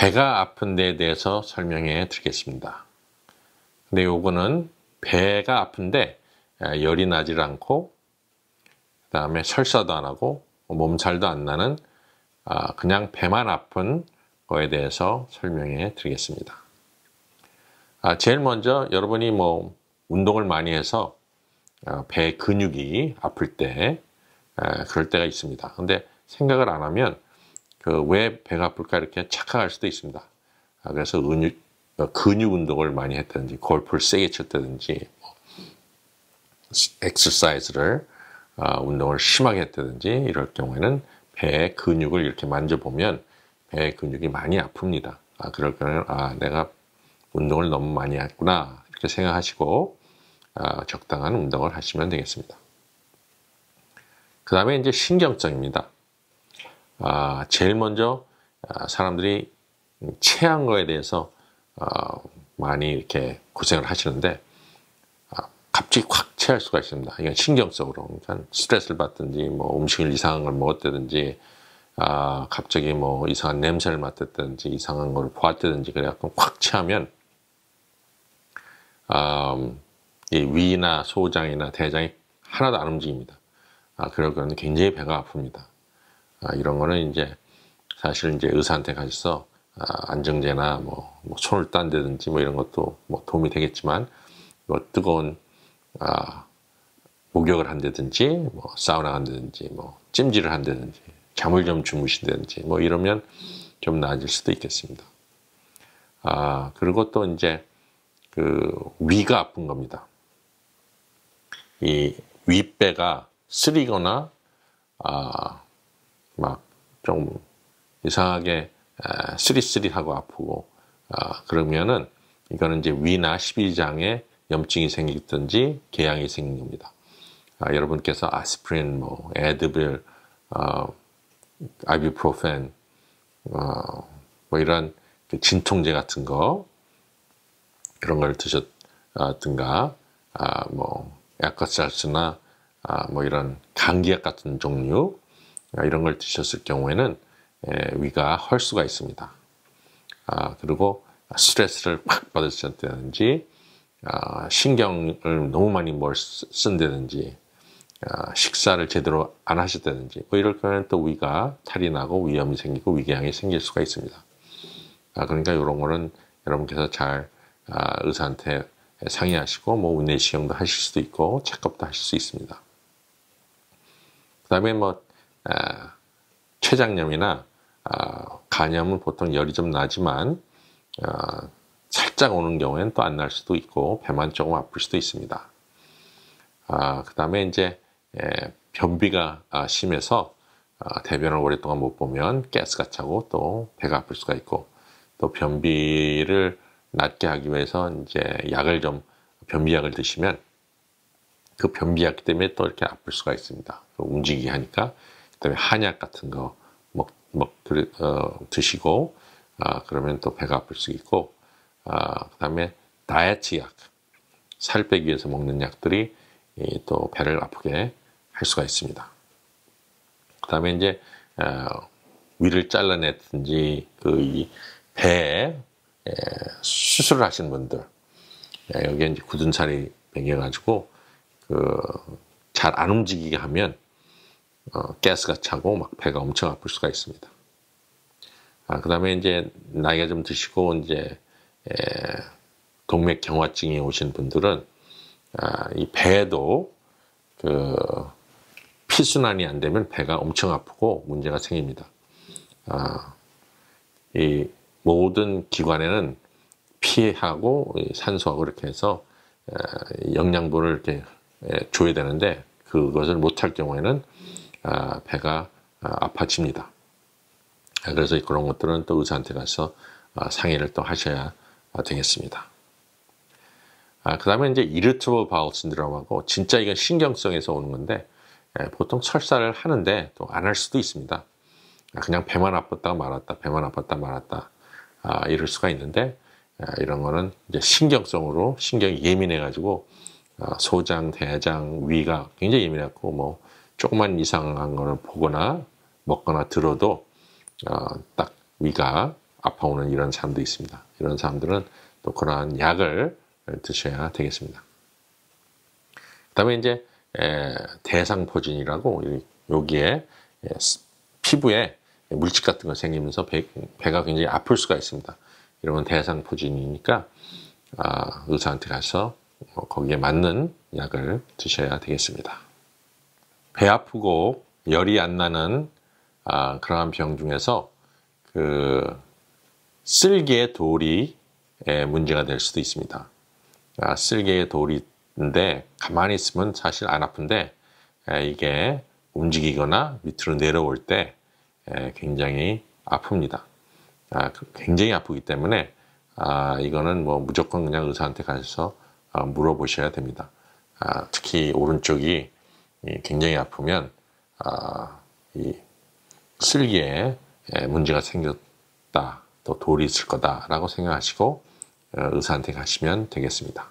배가 아픈 데에 대해서 설명해 드리겠습니다. 근데 요거는 배가 아픈데 열이 나질 않고 그 다음에 설사도 안 하고 몸살도 안 나는 아, 그냥 배만 아픈 거에 대해서 설명해 드리겠습니다. 아, 제일 먼저 여러분이 뭐 운동을 많이 해서 어, 배 근육이 아플 때 그럴 때가 있습니다. 근데 생각을 안 하면 그 왜 배가 아플까 이렇게 착각할 수도 있습니다. 아, 그래서 근육, 어, 근육 운동을 많이 했다든지 골프를 세게 쳤다든지 뭐 엑서사이즈를 어, 운동을 심하게 했다든지 이럴 경우에는 배 근육을 이렇게 만져보면 배 근육이 많이 아픕니다. 아, 그럴 경우는 아 내가 운동을 너무 많이 했구나 이렇게 생각하시고 아, 적당한 운동을 하시면 되겠습니다. 그 다음에 이제 신경성입니다. 아, 제일 먼저 아, 사람들이 체한 거에 대해서 어, 많이 이렇게 고생을 하시는데 아, 갑자기 확 체할 수가 있습니다. 이건 신경성으로 그러니까 스트레스를 받든지 뭐 음식을 이상한 걸 먹었다든지 아, 갑자기 뭐 이상한 냄새를 맡았다든지 이상한 걸 보았다든지 그래갖고 확 체하면 음, 이 위나 소장이나 대장이 하나도 안 움직입니다. 아, 그러면 굉장히 배가 아픕니다. 아, 이런 거는 이제 사실 이제 의사한테 가셔서 아, 안정제나 뭐, 뭐, 손을 딴다든지 뭐 이런 것도 뭐 도움이 되겠지만 뭐 뜨거운 아, 목욕을 한다든지 뭐 사우나 간다든지 뭐 찜질을 한다든지 잠을 좀 주무신다든지 뭐 이러면 좀 나아질 수도 있겠습니다. 아 그리고 또 이제 그 위가 아픈 겁니다. 이 윗배가 쓰리거나 아 막 좀 이상하게 쓰리쓰리하고 아프고 아, 그러면은 이거는 이제 위나 십이장에 염증이 생기든지 궤양이 생긴 겁니다. 아, 여러분께서 아스프린, 뭐 에드빌, 어, 아이비프로펜, 어, 뭐 이런 그 진통제 같은 거 그런 걸 드셨든가, 아, 뭐 약과살스나 아, 뭐 이런 감기약 같은 종류 아, 이런 걸 드셨을 경우에는 에, 위가 헐 수가 있습니다. 아, 그리고 스트레스를 확 받으셨다든지 아, 신경을 너무 많이 뭘 쓴다든지 아, 식사를 제대로 안 하셨다든지 뭐 이럴 경우는 또 위가 탈이 나고 위염이 생기고 위궤양이 생길 수가 있습니다. 아, 그러니까 이런 거는 여러분께서 잘 아, 의사한테 상의하시고 뭐 내시경도 하실 수도 있고 체크업도 하실 수 있습니다. 그 다음에 뭐 아, 췌장염이나 아, 간염은 보통 열이 좀 나지만 아, 살짝 오는 경우에는 또 안 날 수도 있고 배만 조금 아플 수도 있습니다. 아, 그 다음에 이제 예, 변비가 아, 심해서 아, 대변을 오랫동안 못 보면 가스가 차고 또 배가 아플 수가 있고 또 변비를 낫게 하기 위해서 이제 약을 좀 변비약을 드시면 그 변비약 때문에 또 이렇게 아플 수가 있습니다. 움직이게 하니까 그다음에 한약 같은 거 먹, 먹 어, 드시고 아, 그러면 또 배가 아플 수 있고 아, 그다음에 다이어트 약, 살 빼기 위해서 먹는 약들이 이, 또 배를 아프게 할 수가 있습니다. 그다음에 이제 어, 위를 잘라냈든지 그 배에 수술을 하신 분들 여기에 이제 굳은 살이 매겨가지고 그 잘 안 움직이게 하면 어, 가스가 차고 막 배가 엄청 아플 수가 있습니다. 아, 그 다음에 이제 나이가 좀 드시고 이제 에, 동맥 경화증이 오신 분들은 아, 이 배도 그 피순환이 안 되면 배가 엄청 아프고 문제가 생깁니다. 아, 이 모든 기관에는 피하고 산소하고 이렇게 해서 영양분을 이렇게 줘야 되는데 그것을 못할 경우에는 아, 배가 아, 아파집니다. 그래서 그런 것들은 또 의사한테 가서 아, 상의를 또 하셔야 되겠습니다. 그 다음에 이제 이르트버 바울 신드롬하고 진짜 이건 신경성에서 오는 건데 보통 설사를 하는데 또 안 할 수도 있습니다. 그냥 배만 아팠다 말았다, 배만 아팠다 말았다 이럴 수가 있는데 이런 거는 이제 신경성으로 신경이 예민해 가지고 소장, 대장, 위가 굉장히 예민했고 뭐 조그만 이상한 거를 보거나 먹거나 들어도 어, 딱 위가 아파오는 이런 사람도 있습니다. 이런 사람들은 또 그러한 약을 드셔야 되겠습니다. 그 다음에 이제 대상포진이라고 여기에 피부에 물집 같은 거 생기면서 배, 가 굉장히 아플 수가 있습니다. 건 대상포진이니까 아, 의사한테 가서 뭐 거기에 맞는 약을 드셔야 되겠습니다. 배 아프고 열이 안 나는 아, 그러한 병 중에서 그 쓸개 돌이 문제가 될 수도 있습니다. 아, 쓸개의 돌인데 가만히 있으면 사실 안 아픈데 이게 움직이거나 밑으로 내려올 때 굉장히 아픕니다. 아, 그 굉장히 아프기 때문에 아, 이거는 뭐 무조건 그냥 의사한테 가서 아, 물어보셔야 됩니다. 아, 특히 오른쪽이 굉장히 아프면 아, 이 슬기에 문제가 생겼다, 또 돌이 있을 거다라고 생각하시고 어, 의사한테 가시면 되겠습니다.